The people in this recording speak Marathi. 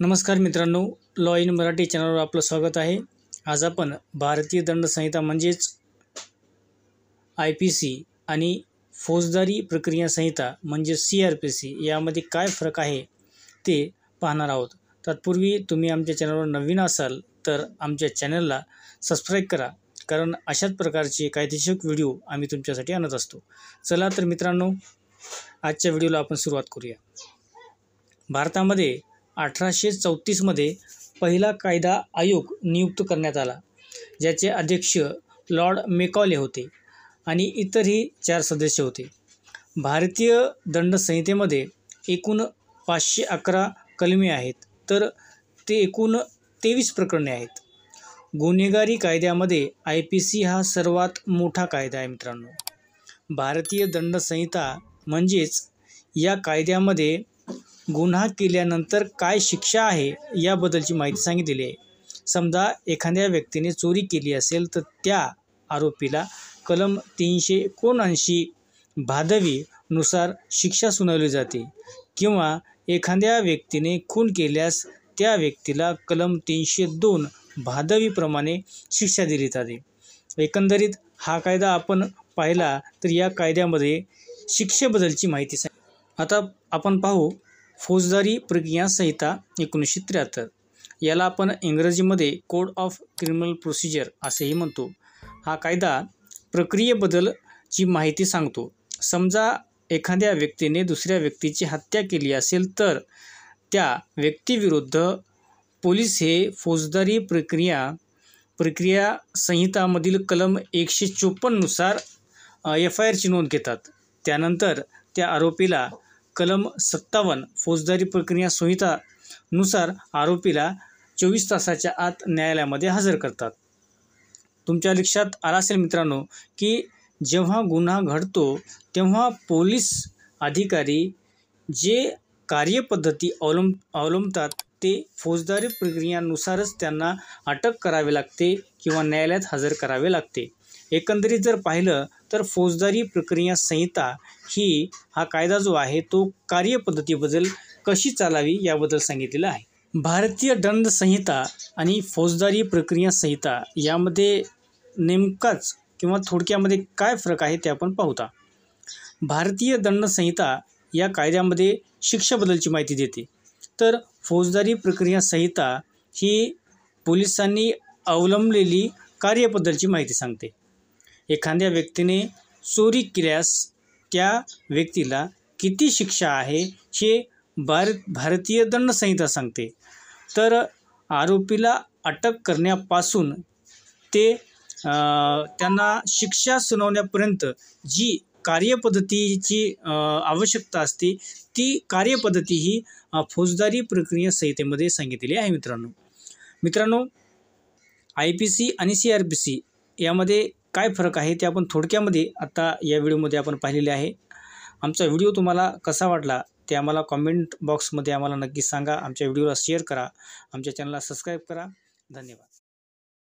नमस्कार मित्रांनो लॉ इन मराठी चॅनलवर आपलं स्वागत आहे. आज आपण भारतीय दंड संहिता म्हणजेच आय पी सी आणि फौजदारी प्रक्रिया संहिता म्हणजे सी आर पी सी यामध्ये काय फरक आहे ते पाहणार आहोत. तत्पूर्वी तुम्ही आमच्या चॅनलवर नवीन असाल तर आमच्या चॅनलला सबस्क्राईब करा कारण अशाच प्रकारचे कायदेशीर व्हिडिओ आम्ही तुमच्यासाठी आणत असतो. चला तर मित्रांनो आजच्या व्हिडिओला आपण सुरुवात करूया. भारतामध्ये अठराशे चौतीसमध्ये पहिला कायदा आयोग नियुक्त करण्यात आला ज्याचे अध्यक्ष लॉर्ड मेकॉले होते आणि इतरही चार सदस्य होते. भारतीय दंडसंहितेमध्ये एकूण पाचशे अकरा कलमे आहेत तर ते एकूण तेवीस प्रकरणे आहेत. गुन्हेगारी कायद्यामध्ये आय पी सी हा सर्वात मोठा कायदा आहे मित्रांनो. भारतीय दंडसंहिता म्हणजेच या कायद्यामध्ये गुन्हा केल्यानंतर काय शिक्षा आहे याबद्दलची माहिती सांगितलेली आहे. समजा एखाद्या व्यक्तीने चोरी केली असेल तर त्या आरोपीला कलम तीनशे एकोणऐंशी भादवीनुसार शिक्षा सुनावली जाते किंवा एखाद्या व्यक्तीने खून केल्यास त्या व्यक्तीला कलम तीनशे दोन भादवीप्रमाणे शिक्षा दिली जाते. एकंदरीत हा कायदा आपण पाहिला तर या कायद्यामध्ये शिक्षेबद्दलची माहिती सांग आता आपण पाहू फौजदारी प्रक्रिया संहिता एकोणीसशे त्र्याहत्तर. याला आपण इंग्रजीमध्ये कोड ऑफ क्रिमिनल प्रोसिजर असेही म्हणतो. हा कायदा प्रक्रियेबद्दलची माहिती सांगतो समजा एखाद्या व्यक्तीने दुसऱ्या व्यक्तीची हत्या केली असेल तर त्या व्यक्तीविरुद्ध पोलीस हे फौजदारी प्रक्रिया प्रक्रिया संहितामधील कलम एकशे चोपन्ननुसार एफ आय आरची नोंद घेतात. त्यानंतर त्या आरोपीला कलम सत्तावन्न फौजदारी प्रक्रिया संहितानुसार आरोपीला चोवीस तासाच्या आत न्यायालयामध्ये हजर करतात. तुमच्या लक्षात आला असेल मित्रांनो की जेव्हा गुन्हा घडतो तेव्हा पोलीस अधिकारी जे कार्यपद्धती अवलंब अवलंबतात ते फौजदारी प्रक्रियानुसारच त्यांना अटक करावी लागते किंवा न्यायालयात हजर करावे लागते. एकंदरीत जर पाहिलं तर फौजदारी प्रक्रिया संहिता ही हा कायदा जो आहे तो कार्यपद्धतीबद्दल कशी चालावी याबद्दल सांगितलेलं आहे. भारतीय दंड संहिता आणि फौजदारी प्रक्रिया संहिता यामध्ये नेमकाच किंवा थोडक्यामध्ये काय फरक आहे ते आपण पाहूता. भारतीय दंड संहिता या कायद्यामध्ये शिक्षेबद्दलची माहिती देते. तर फौजदारी प्रक्रिया संहिता ही पोलिसांनी अवलंबलेली कार्यबद्दलची माहिती सांगते. एखाद्या व्यक्तीने चोरी केल्यास त्या व्यक्तीला किती शिक्षा आहे हे भारत भारतीय दंडसंहिता सांगते. तर आरोपीला अटक करण्यापासून ते त्यांना शिक्षा सुनावण्यापर्यंत जी कार्यपद्धतीची आवश्यकता असते ती कार्यपद्धती ही फौजदारी प्रक्रिया संहितेमध्ये सांगितलेली आहे मित्रांनो. मित्रांनो आय पी सी आणि सी आर पी सी यामध्ये काय फरक आहे ते आपण थोडक्यामध्ये आत्ता या व्हिडिओमध्ये आपण पाहिलेले आहे. आमचा व्हिडिओ तुम्हाला कसा वाटला ते आम्हाला कॉमेंट बॉक्समध्ये आम्हाला नक्की सांगा. आमच्या व्हिडिओला शेअर करा. आमच्या चॅनलला सबस्क्राईब करा. धन्यवाद.